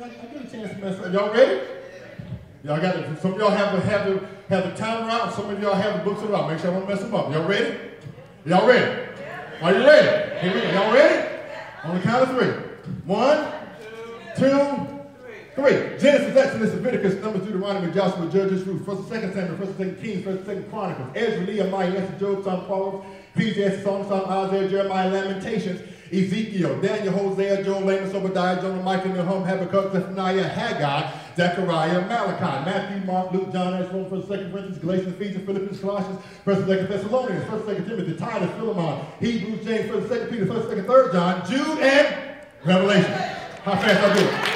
I get a chance to mess up. Y'all ready? Y'all got it. Some of y'all have to have the, have the timer out. Some of y'all have the books around. Make sure I don't mess them up. Y'all ready? Y'all ready? Are you ready? Y'all ready? On the count of three. One, two, three. Genesis, Exodus, Leviticus, Numbers, Deuteronomy, Joshua, Judges, Ruth, First and Second Samuel, First and Second Kings, First and Second Chronicles, Ezra, Nehemiah, Esther, Job, Psalm, Proverbs, Ecclesiastes, Psalm, Psalm, Isaiah, Jeremiah, Lamentations, Ezekiel, Daniel, Hosea, Joel, Amos, Obadiah, Jonah, Micah, Nahum, Habakkuk, Zephaniah, Haggai, Zechariah, Malachi, Matthew, Mark, Luke, John, Ezra, First, Second Corinthians, Galatians, Ephesians, Philippians, Colossians, First, Second Thessalonians, First, Second Timothy, Titus, Philemon, Hebrews, James, First, Second Peter, First, Second, Third John, Jude, and Revelation. How fast I it?